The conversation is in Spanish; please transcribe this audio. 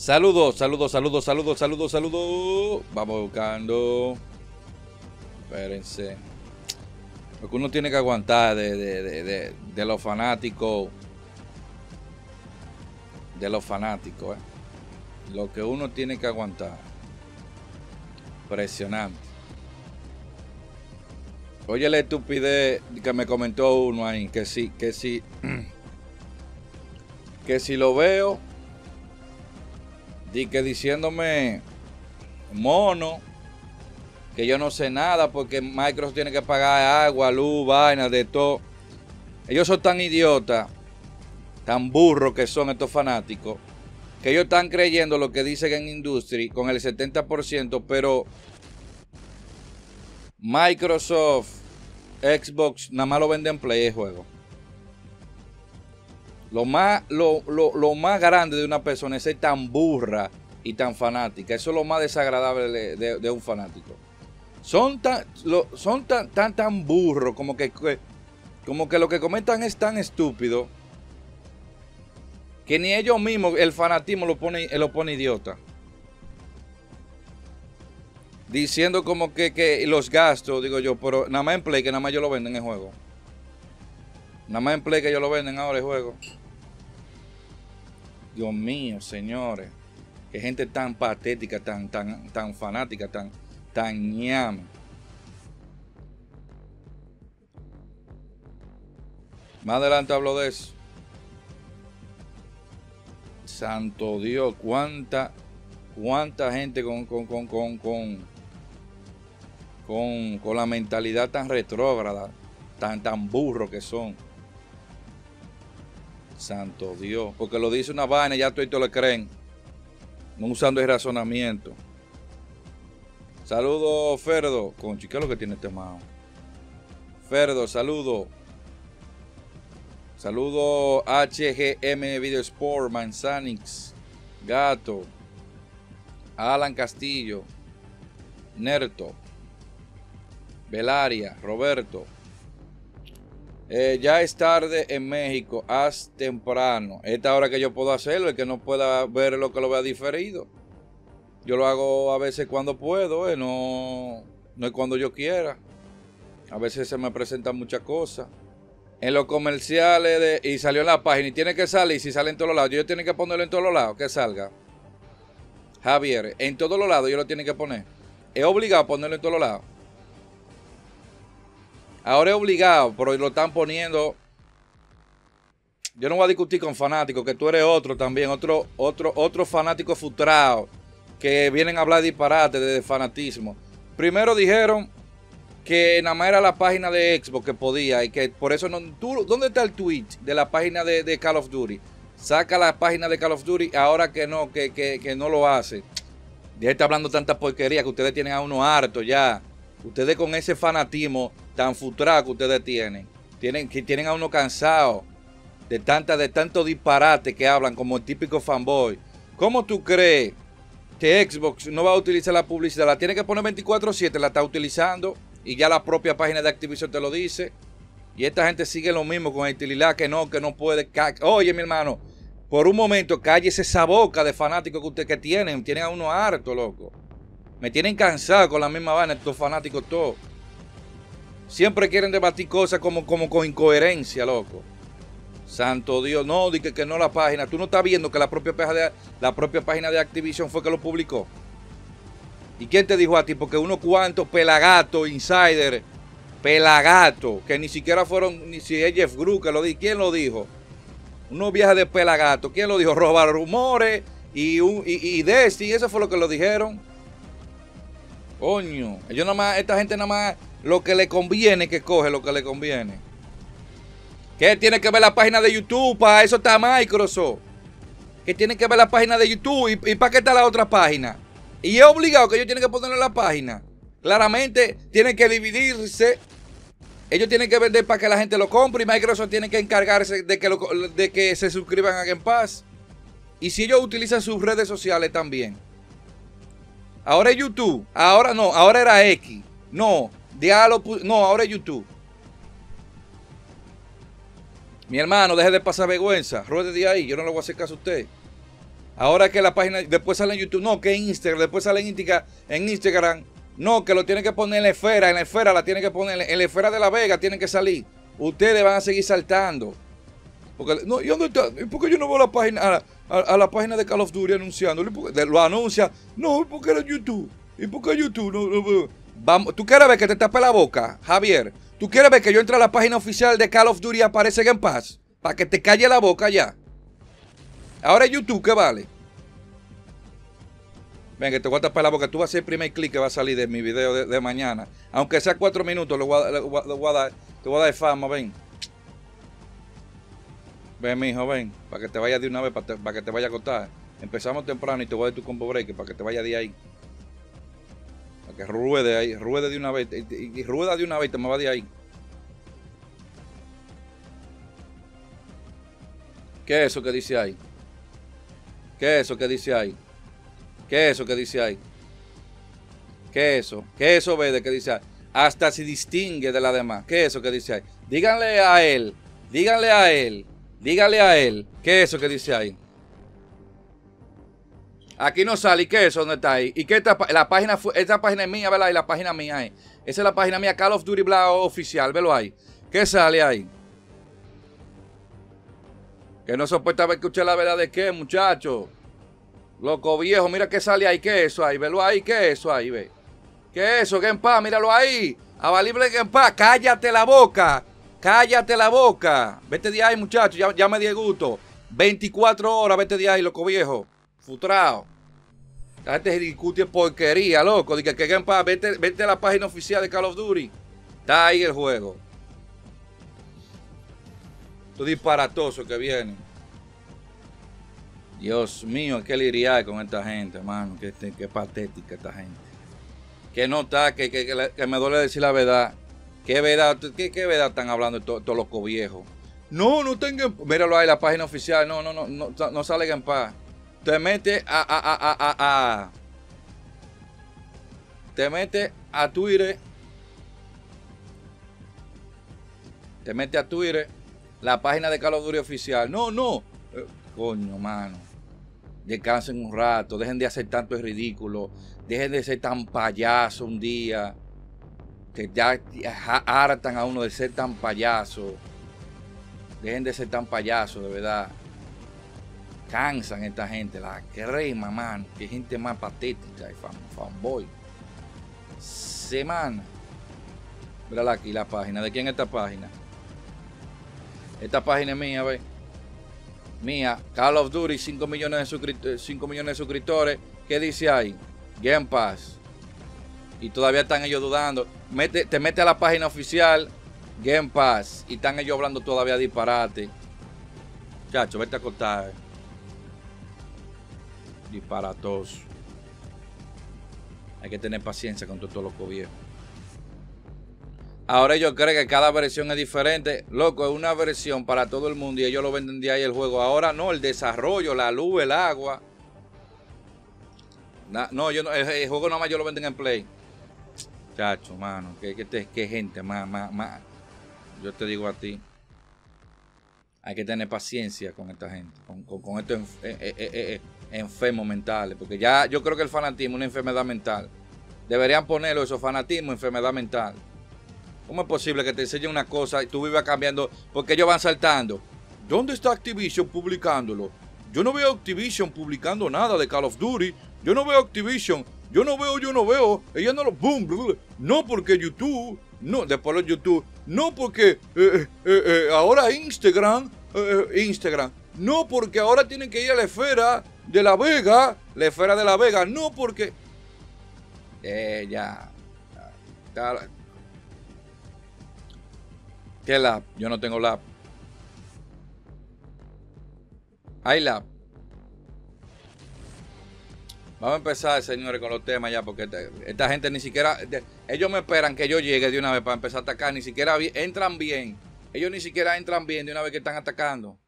Saludos, saludos, saludos, saludos, saludos, saludos. Vamos buscando. Espérense. Que uno tiene que aguantar de, de, de, de los fanáticos. De los fanáticos, ¿eh? Lo que uno tiene que aguantar. Impresionante. Oye la estupidez que me comentó uno ahí, que si, que si, que si lo veo, que diciéndome mono, que yo no sé nada porque Microsoft tiene que pagar agua, luz, vaina, de todo. Ellos son tan idiotas, tan burros que son estos fanáticos, que ellos están creyendo lo que dicen en Industry con el 70%, pero Microsoft, Xbox, nada más lo venden Play de juego. Lo más, lo, lo, lo, más grande de una persona es ser tan burra y tan fanática. Eso es lo más desagradable de, un fanático. Son tan, lo, son tan, tan, tan burros como que, como que lo que comentan es tan estúpido que ni ellos mismos, el fanatismo lo pone, lo pone idiota. Diciendo como que, que, los gastos, digo yo, pero nada más en Play, que nada más yo lo venden en el juego. Nada más en Play que ellos lo venden ahora el juego. Dios mío, señores. Qué gente tan patética, tan, tan, tan fanática, tan, tan ñame. Más adelante hablo de eso. Santo Dios, cuánta, cuánta gente con, con, con, con, con, con, la mentalidad tan retrógrada, tan, tan burro que son. Santo Dios. Porque lo dice una vaina y ya todos le creen. No usando el razonamiento. Saludos, Ferdo. Conchi, ¿qué es lo que tiene este mao? Ferdo, saludo. Saludo HGM Video Sport, Manzanix, Gato, Alan Castillo, Nerto, Belaria, Roberto. Eh, ya es tarde en México, haz temprano. Esta hora que yo puedo hacerlo, el que no pueda ver lo que lo vea diferido. Yo lo hago a veces cuando puedo, eh, no, no es cuando yo quiera. A veces se me presentan muchas cosas. En los comerciales de, y salió en la página y tiene que salir, si sale en todos lados, yo tiene que ponerlo en todos lados, que salga. Javier, en todos los lados yo lo tiene que poner. Es obligado ponerlo en todos lados. Ahora es obligado, pero lo están poniendo. Yo no voy a discutir con fanáticos, que tú eres otro también, otro, otro, otro fanático frustrado, que vienen a hablar disparate de fanatismo. Primero dijeron que nada más era la página de Xbox que podía y que por eso no. ¿Dónde está el tweet de la página de, de, Call of Duty? Saca la página de Call of Duty ahora que no, que, que, que no lo hace. Ya está hablando tanta porquería que ustedes tienen a uno harto ya. Ustedes con ese fanatismo tan frustrado que ustedes tienen, tienen que tienen a uno cansado de tanta de tanto disparate que hablan como el típico fanboy. ¿Cómo tú crees que Xbox no va a utilizar la publicidad? La tiene que poner 24/7, la está utilizando y ya la propia página de Activision te lo dice. Y esta gente sigue lo mismo con el Tililá, que no, que no puede. Oye, mi hermano, por un momento cállese esa boca de fanáticos que ustedes que tienen. Tienen a uno harto, loco. Me tienen cansado con la misma vaina estos fanáticos todos. Siempre quieren debatir cosas como, como con incoherencia, loco. Santo Dios, no, di que, que no la página. Tú no estás viendo que la propia, página de, Activision fue que lo publicó. ¿Y quién te dijo a ti? Porque unos cuantos pelagatos, insider, pelagatos, que ni siquiera fueron, ni si es Jeff Gru que lo dijo. ¿Quién lo dijo? Unos viajes de pelagato. ¿Quién lo dijo? Robar rumores y, y, eso fue lo que lo dijeron. Coño, ellos nada más, esta gente nada más lo que le conviene que coge lo que le conviene. ¿Qué tiene que ver la página de YouTube? Para eso está Microsoft. Que tiene que ver la página de YouTube. ¿Y, para qué está la otra página? Y es obligado que ellos tienen que ponerlo en la página. Claramente tienen que dividirse. Ellos tienen que vender para que la gente lo compre. Y Microsoft tiene que encargarse de que, de que se suscriban a Game Pass. Y si ellos utilizan sus redes sociales también. Ahora es YouTube. Ahora no, ahora era X. No, diálogo. No, ahora es YouTube. Mi hermano, deje de pasar vergüenza. Ruede de ahí. Yo no le voy a hacer caso a usted. Ahora que la página, después sale en YouTube, no, que Instagram, después sale en Instagram, en no, que lo tiene que poner en la esfera, en la esfera la tiene que poner, en la esfera de la Vega tiene que salir. Ustedes van a seguir saltando. Porque, no, ¿y dónde está? ¿Por qué yo no veo la página, a, la página de Call of Duty anunciando? Lo anuncia. No, ¿por qué era YouTube? ¿Y por qué YouTube no veo? ¿Tú quieres ver que te tape la boca, Javier? ¿Tú quieres ver que yo entre a la página oficial de Call of Duty y aparece en paz? Para que te calle la boca ya. Ahora YouTube, ¿qué vale? Venga, te voy a tapar la boca. Tú vas a hacer el primer clic que va a salir de mi video de, mañana. Aunque sea cuatro minutos, le voy, a, dar, te voy a dar fama, ven. Ven, mijo, ven. Para que te vaya de una vez, para, que te vaya a contar. Empezamos temprano y te voy a dar tu combo break para que te vaya de ahí. Que ruede ahí, ruede de una vez. Y, rueda de una vez te me va de ahí. ¿Qué es eso que dice ahí? ¿Qué es eso que dice ahí? ¿Qué es eso que dice ahí? ¿Qué es eso? ¿Qué es eso, Vede, que dice ahí? Hasta se distingue de la demás. ¿Qué es eso que dice ahí? Díganle a él, díganle a él, díganle a él. ¿Qué es eso que dice ahí? Aquí no sale. ¿Y qué es eso? ¿Dónde está ahí? ¿Y qué esta, la página, esta página es mía, ¿verdad? Y la página mía ahí. Esa es la página mía, Call of Duty Black oficial, velo ahí. ¿Qué sale ahí? Que no soporta escuchar la verdad de qué, muchacho. Loco viejo, mira qué sale ahí, qué es eso ahí, velo ahí, qué es eso ahí, ve. ¿Qué es eso? Game míralo ahí. Avalible Game Pass, cállate la boca. Cállate la boca. Vete de ahí, muchacho, ya, me di gusto. 24 horas, vete de ahí, loco viejo. Futrao. La gente discute porquería, loco. Dice que Game Pass, vete, vete a la página oficial de Call of Duty. Está ahí el juego. Tú disparatoso que viene. Dios mío, qué lidiar con esta gente, hermano. Qué, qué patética esta gente. Que no está, que, que, me duele decir la verdad. ¿Qué verdad, qué, qué verdad están hablando todos los locos viejos? No, no tengan. Míralo ahí, la página oficial. No, no, no, no, no sale en paz. Te mete a, a, a, a. Te mete a Twitter. Te mete a Twitter la página de Call of Duty oficial. No, no. Eh, coño, mano. Descansen un rato. Dejen de hacer tanto es ridículo. Dejen de ser tan payaso un día. Que ya hartan a uno de ser tan payaso. Dejen de ser tan payaso, de verdad. Cansan esta gente. La crema, mano. Que gente más patética y fanboy. Semana. Mírala aquí la página. ¿De quién es esta página? Esta página es mía, ve. Mía, Call of Duty, 5 millones de, 5 millones de suscriptores. ¿Qué dice ahí? Game Pass. Y todavía están ellos dudando. te mete a la página oficial, Game Pass. Y están ellos hablando todavía disparate. Chacho, vete a cortar. Disparatos. Hay que tener paciencia con todos los viejos. Ahora ellos creen que cada versión es diferente. Loco, es una versión para todo el mundo y ellos lo venden de ahí el juego. Ahora no, el desarrollo, la luz, el agua. no, yo el, juego nada más yo lo venden en Play. Chacho, mano, que, gente, más, más, más. Yo te digo a ti. Hay que tener paciencia con esta gente, con, con, eh, enfermos mentales. Porque ya yo creo que el fanatismo es una enfermedad mental. Deberían ponerlo eso, fanatismo, enfermedad mental. ¿Cómo es posible que te enseñen una cosa y tú vivas cambiando? Porque ellos van saltando. ¿Dónde está Activision publicándolo? Yo no veo Activision publicando nada de Call of Duty. Yo no veo Activision. Yo no veo, yo no veo. Ella no lo. Boom, no porque YouTube. No, después los YouTube. No porque eh, eh, eh, ahora Instagram. Instagram. No porque ahora tienen que ir a la esfera de la Vega. La esfera de la Vega. No porque. Eh, ya. ¿Qué lab? Yo no tengo lab. Hay lab. Vamos a empezar, señores, con los temas ya, porque esta gente ni siquiera. Ellos me esperan que yo llegue de una vez para empezar a atacar. Ni siquiera entran bien. Ellos ni siquiera entran bien de una vez que están atacando.